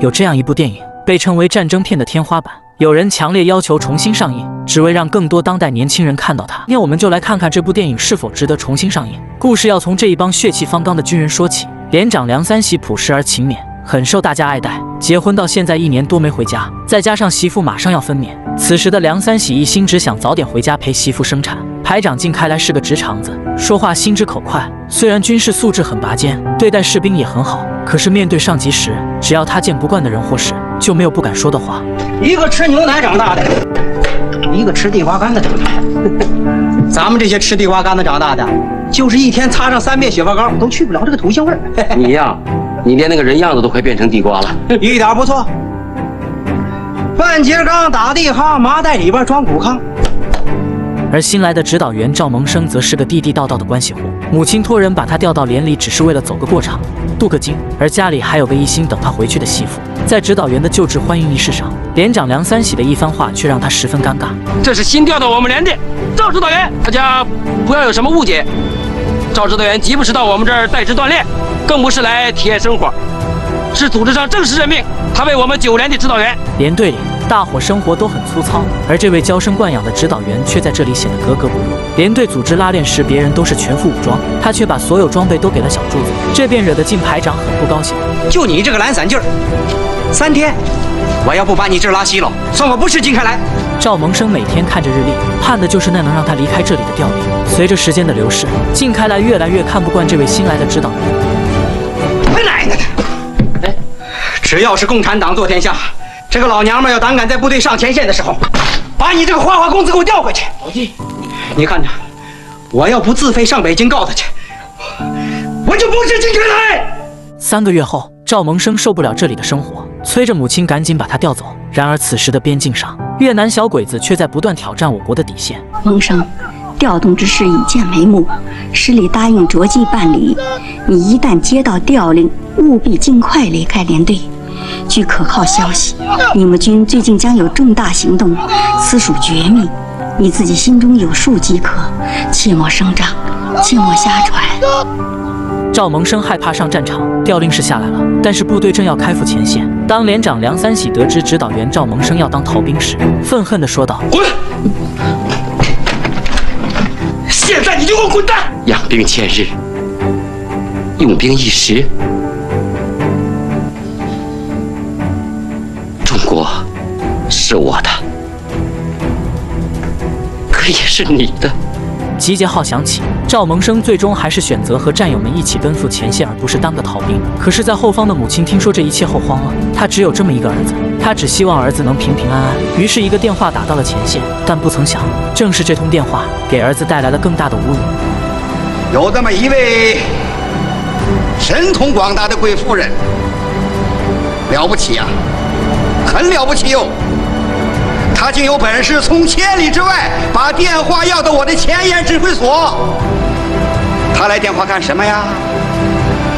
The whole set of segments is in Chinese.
有这样一部电影，被称为战争片的天花板，有人强烈要求重新上映，只为让更多当代年轻人看到它。今天我们就来看看这部电影是否值得重新上映。故事要从这一帮血气方刚的军人说起。连长梁三喜朴实而勤勉，很受大家爱戴。结婚到现在一年多没回家，再加上媳妇马上要分娩，此时的梁三喜一心只想早点回家陪媳妇生产。排长靳开来是个直肠子，说话心直口快。虽然军事素质很拔尖，对待士兵也很好，可是面对上级时，只要他见不惯的人或事，就没有不敢说的话。一个吃牛奶长大的，一个吃地瓜干的长大的。咱们这些吃地瓜干的长大的，就是一天擦上三遍雪花膏都去不了这个土腥味儿。你呀，你连那个人样子都快变成地瓜了，一点不错。半截缸打地夯，麻袋里边装谷糠。而新来的指导员赵萌生则是个地地道道的关系户，母亲托人把他调到连里，只是为了走个过场，镀个金。而家里还有个一心等他回去的媳妇。在指导员的就职欢迎仪式上，连长梁三喜的一番话却让他十分尴尬。这是新调到我们连的赵指导员，大家不要有什么误解。赵指导员既不是到我们这儿带职锻炼，更不是来体验生活，是组织上正式任命他为我们九连的指导员。连队里。大伙生活都很粗糙，而这位娇生惯养的指导员却在这里显得格格不入。连队组织拉练时，别人都是全副武装，他却把所有装备都给了小柱子，这便惹得靳排长很不高兴。就你这个懒散劲儿，三天，我要不把你这拉稀了，算我不是靳开来。赵萌生每天看着日历，盼的就是那能让他离开这里的调令。随着时间的流逝，靳开来越来越看不惯这位新来的指导员。他奶奶的！哎，只要是共产党做天下。这个老娘们要胆敢在部队上前线的时候，把你这个花花公子给我调回去。你看着，我要不自费上北京告他去，我就不是金开来。三个月后，赵萌生受不了这里的生活，催着母亲赶紧把他调走。然而此时的边境上，越南小鬼子却在不断挑战我国的底线。萌生，调动之事已见眉目，师里答应着急办理。你一旦接到调令，务必尽快离开连队。据可靠消息，你们军最近将有重大行动，此属绝密，你自己心中有数即可，切莫声张，切莫瞎传。赵萌生害怕上战场，调令是下来了，但是部队正要开赴前线。当连长梁三喜得知指导员赵萌生要当逃兵时，愤恨地说道：“滚！现在你就给我滚蛋！养兵千日，用兵一时。”是我的，可也是你的。集结号响起，赵萌生最终还是选择和战友们一起奔赴前线，而不是当个逃兵。可是，在后方的母亲听说这一切后慌了。她只有这么一个儿子，她只希望儿子能平平安安。于是，一个电话打到了前线，但不曾想，正是这通电话给儿子带来了更大的侮辱。有这么一位神通广大的贵夫人，了不起呀！很了不起哟，他竟有本事从千里之外把电话要到我的前沿指挥所。他来电话干什么呀？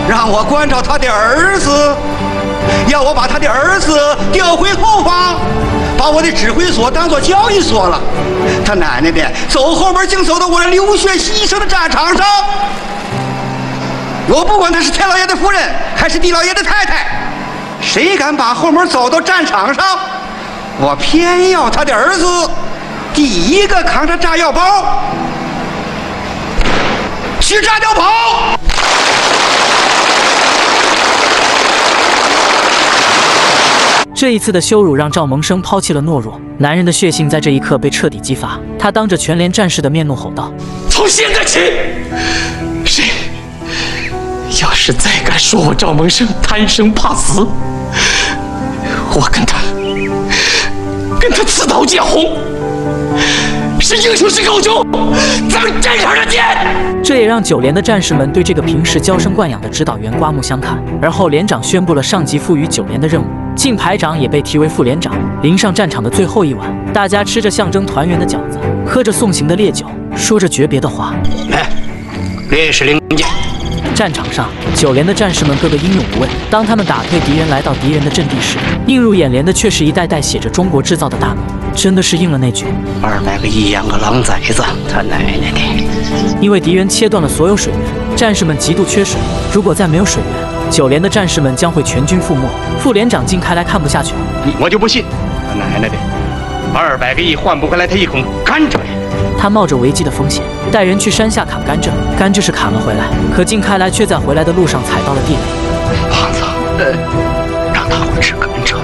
让我关照他的儿子，要我把他的儿子调回后方，把我的指挥所当做交易所了。他奶奶的，走后门竟走到我的流血牺牲的战场上。我不管他是天老爷的夫人还是地老爷的太太。谁敢把后门走到战场上，我偏要他的儿子第一个扛着炸药包去炸碉堡。这一次的羞辱让赵萌生抛弃了懦弱，男人的血性在这一刻被彻底激发。他当着全连战士的面怒吼道：“从现在起，谁要是再敢说我赵萌生贪生怕死！”我跟他，跟他刺刀见红，是英雄是狗熊，咱们战场上见。这也让九连的战士们对这个平时娇生惯养的指导员刮目相看。而后连长宣布了上级赋予九连的任务，靳排长也被提为副连长。临上战场的最后一晚，大家吃着象征团圆的饺子，喝着送行的烈酒，说着诀别的话。来，烈士领进。战场上，九连的战士们个个英勇无畏。当他们打退敌人，来到敌人的阵地时，映入眼帘的却是一袋袋写着“中国制造”的大门。真的是应了那句：“二百个亿养个狼崽子，他奶奶的！”因为敌人切断了所有水源，战士们极度缺水。如果再没有水源，九连的战士们将会全军覆没。副连长靳开来看不下去了，我就不信，他奶奶的，二百个亿换不回来他一捆甘蔗！他冒着危机的风险，带人去山下砍甘蔗。甘蔗是砍了回来，可靳开来却在回来的路上踩到了地雷。胖子，让大伙吃甘蔗。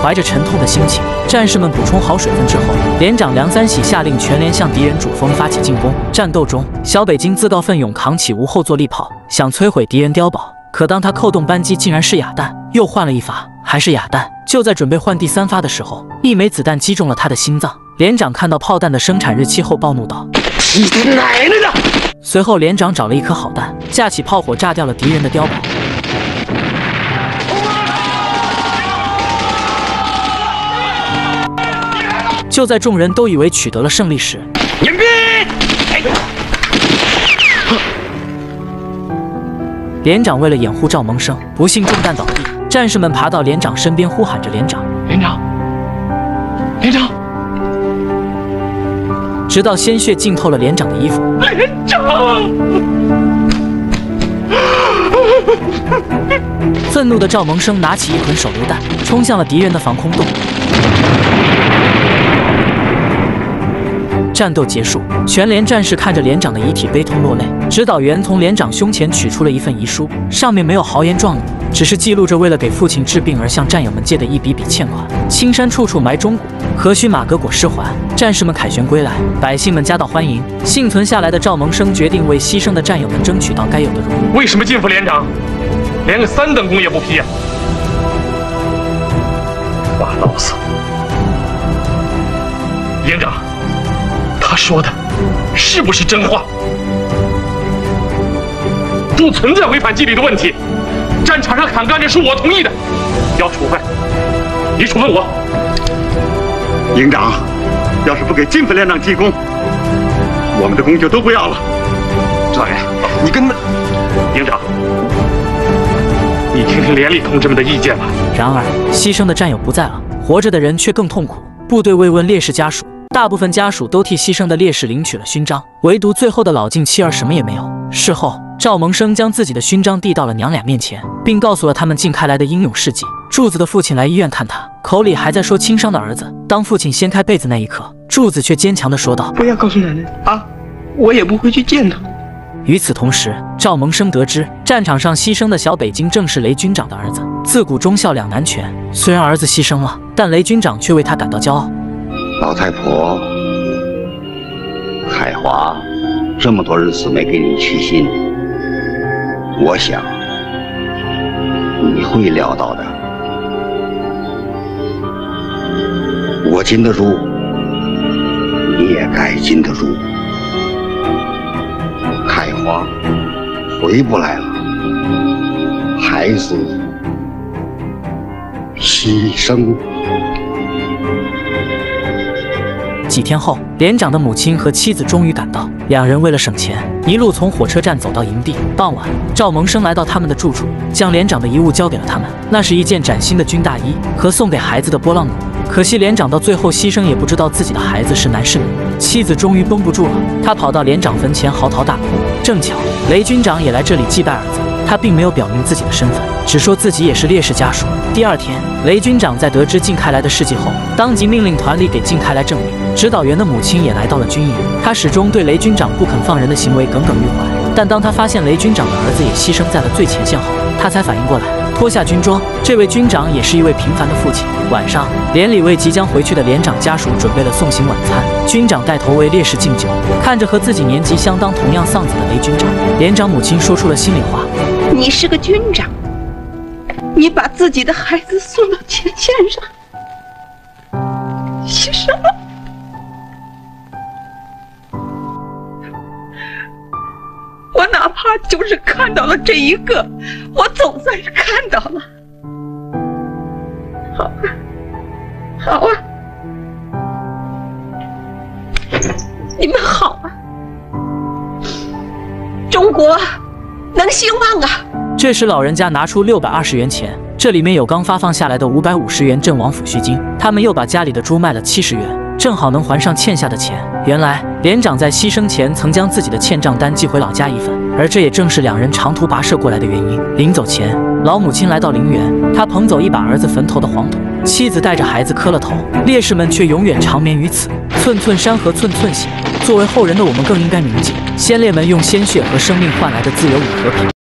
怀着沉痛的心情，战士们补充好水分之后，连长梁三喜下令全连向敌人主峰发起进攻。战斗中，小北京自告奋勇扛起无后坐力炮，想摧毁敌人碉堡。可当他扣动扳机，竟然是哑弹，又换了一发，还是哑弹。就在准备换第三发的时候，一枚子弹击中了他的心脏。连长看到炮弹的生产日期后，暴怒道：“你奶奶的！”随后，连长找了一颗好弹，架起炮火炸掉了敌人的碉堡。就在众人都以为取得了胜利时，隐蔽！连长为了掩护赵萌生，不幸中弹倒地。战士们爬到连长身边，呼喊着：“连长，连长，连长！”直到鲜血浸透了连长的衣服。连长！愤怒的赵萌生拿起一捆手榴弹，冲向了敌人的防空洞。战斗结束，全连战士看着连长的遗体悲痛落泪。指导员从连长胸前取出了一份遗书，上面没有豪言壮语，只是记录着为了给父亲治病而向战友们借的一笔笔欠款。青山处处埋忠骨，何须马革裹尸还？战士们凯旋归来，百姓们夹道欢迎。幸存下来的赵萌生决定为牺牲的战友们争取到该有的荣誉。为什么进副连长连个三等功也不批啊？发牢骚！连长。他说的是不是真话？不存在违反纪律的问题。战场上砍甘蔗是我同意的，要处分，你处分我。营长，要是不给金副连长记功，我们的功就都不要了。指导员，你跟营长，你听听连里同志们的意见吧。然而，牺牲的战友不在了，活着的人却更痛苦。部队慰问烈士家属。大部分家属都替牺牲的烈士领取了勋章，唯独最后的老靳妻儿什么也没有。事后，赵萌生将自己的勋章递到了娘俩面前，并告诉了他们靳开来的英勇事迹。柱子的父亲来医院看他，口里还在说轻伤的儿子。当父亲掀开被子那一刻，柱子却坚强地说道：“不要告诉奶奶啊，我也不会去见他。”与此同时，赵萌生得知战场上牺牲的小北京正是雷军长的儿子。自古忠孝两难全，虽然儿子牺牲了，但雷军长却为他感到骄傲。老太婆，海华这么多日子没给你去信，我想你会料到的。我禁得住，你也该禁得住。海华回不来了，孩子牺牲。几天后，连长的母亲和妻子终于赶到。两人为了省钱，一路从火车站走到营地。傍晚，赵萌生来到他们的住处，将连长的遗物交给了他们。那是一件崭新的军大衣和送给孩子的拨浪鼓。可惜连长到最后牺牲，也不知道自己的孩子是男是女。妻子终于绷不住了，她跑到连长坟前嚎啕大哭。正巧雷军长也来这里祭拜儿子，他并没有表明自己的身份，只说自己也是烈士家属。第二天，雷军长在得知靳开来的事迹后，当即命令团里给靳开来证明。指导员的母亲也来到了军营，他始终对雷军长不肯放人的行为耿耿于怀。但当他发现雷军长的儿子也牺牲在了最前线后，他才反应过来，脱下军装。这位军长也是一位平凡的父亲。晚上，连里为即将回去的连长家属准备了送行晚餐，军长带头为烈士敬酒。看着和自己年纪相当、同样丧子的雷军长，连长母亲说出了心里话：“你是个军长，你把自己的孩子送到前线上，牺牲了。”我哪怕就是看到了这一个，我总算是看到了。好啊，好啊，你们好啊，中国能兴旺啊！这时，老人家拿出六百二十元钱，这里面有刚发放下来的五百五十元阵亡抚恤金。他们又把家里的猪卖了七十元。正好能还上欠下的钱。原来连长在牺牲前曾将自己的欠账单寄回老家一份，而这也正是两人长途跋涉过来的原因。临走前，老母亲来到陵园，她捧走一把儿子坟头的黄土，妻子带着孩子磕了头。烈士们却永远长眠于此，寸寸山河寸寸血。作为后人的我们，更应该铭记先烈们用鲜血和生命换来的自由与和平。